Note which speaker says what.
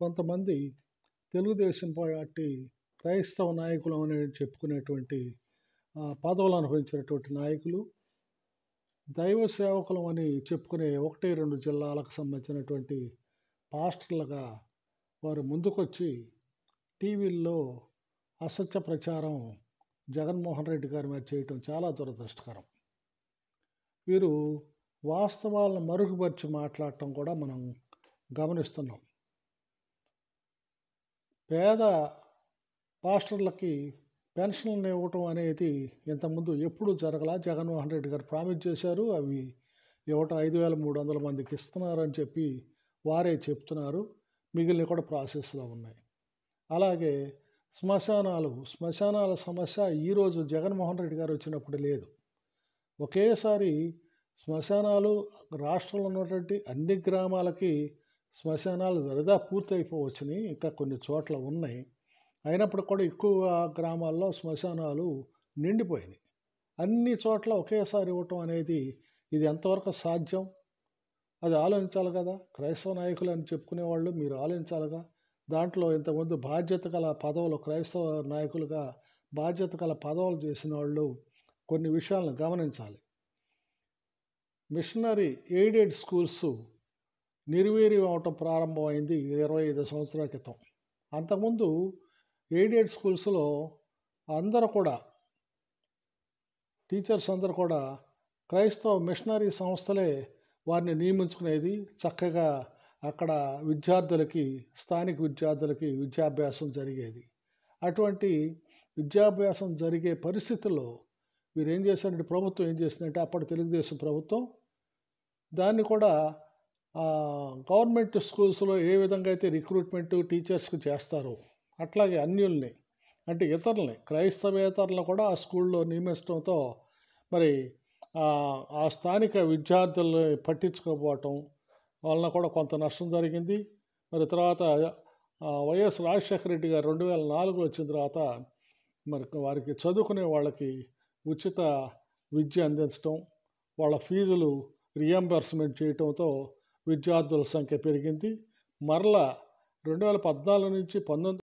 Speaker 1: కొంతమంది తెలుగుదేశం పార్టీ క్రైస్తవ నాయకులు అని చెప్పుకునేటువంటి పదవులు అనుభవించినటువంటి నాయకులు దైవ సేవకులం అని చెప్పుకునే ఒకటి రెండు జిల్లాలకు సంబంధించినటువంటి పాస్టర్లుగా వారు ముందుకొచ్చి టీవీల్లో అసత్య ప్రచారం జగన్మోహన్ రెడ్డి గారి మీద చేయటం చాలా దురదృష్టకరం. వీరు వాస్తవాలను మరుగుపరిచి మాట్లాడటం కూడా మనం గమనిస్తున్నాం. పేద పాస్టర్లకి పెన్షన్లను ఇవ్వటం అనేది ఇంతకుముందు ఎప్పుడూ జరగలా. జగన్మోహన్ రెడ్డి గారు ప్రామిస్ చేశారు అవి ఇవ్వటం ఐదు వేల మూడు వందల మందికి ఇస్తున్నారు అని చెప్పి వారే చెప్తున్నారు. మిగిలిన కూడా ప్రాసెస్లో ఉన్నాయి. అలాగే శ్మశానాలు శ్మశానాల సమస్య ఈరోజు జగన్మోహన్ రెడ్డి గారు వచ్చినప్పుడు లేదు. ఒకేసారి శ్మశానాలు రాష్ట్రంలో ఉన్నటువంటి అన్ని గ్రామాలకి శ్మశానాలు దరిదా పూర్తయిపోవచ్చుని ఇంకా కొన్ని చోట్ల ఉన్నాయి. అయినప్పుడు కూడా ఎక్కువ గ్రామాల్లో శ్మశానాలు నిండిపోయినాయి. అన్ని చోట్ల ఒకేసారి ఇవ్వటం అనేది ఇది ఎంతవరకు సాధ్యం? అది ఆలోచించాలి కదా. క్రైస్తవ నాయకులు అని చెప్పుకునే వాళ్ళు మీరు ఆలోచించాలిగా. దాంట్లో ఇంతకుముందు బాధ్యత గల పదవులు క్రైస్తవ నాయకులుగా బాధ్యత గల పదవులు చేసిన వాళ్ళు కొన్ని విషయాలను గమనించాలి. మిషనరీ ఎయిడెడ్ స్కూల్స్ నిర్వీర్యం అవటం ప్రారంభమైంది ఇరవై ఐదు సంవత్సరాల క్రితం. అంతకుముందు ఎయిడెడ్ స్కూల్స్లో అందరూ కూడా టీచర్స్ అందరూ కూడా క్రైస్తవ మిషనరీ సంస్థలే వారిని నియమించుకునేది. చక్కగా అక్కడ విద్యార్థులకి స్థానిక విద్యార్థులకి విద్యాభ్యాసం జరిగేది. అటువంటి విద్యాభ్యాసం జరిగే పరిస్థితుల్లో వీరు ఏం చేశారంటే ప్రభుత్వం ఏం చేసిందంటే అప్పటి తెలుగుదేశం ప్రభుత్వం దాన్ని కూడా గవర్నమెంట్ స్కూల్స్లో ఏ విధంగా అయితే రిక్రూట్మెంట్ టీచర్స్కి చేస్తారో అట్లాగే అన్యుల్ని అంటే ఇతరుల్ని క్రైస్తవేతరులను కూడా ఆ స్కూల్లో నియమించడంతో మరి ఆ, స్థానిక విద్యార్థుల్ని పట్టించుకోకపోవటం వలన కూడా కొంత నష్టం జరిగింది. మరి తర్వాత వైఎస్ రాజశేఖర రెడ్డి గారు రెండు వేల నాలుగులో వచ్చిన తర్వాత మరి వారికి చదువుకునే వాళ్ళకి ఉచిత విద్య అందించడం వాళ్ళ ఫీజులు రియంబర్స్మెంట్ చేయటంతో విద్యార్థుల సంఖ్య పెరిగింది. మరలా రెండు వేల పద్నాలుగు నుంచి పంతొమ్మిది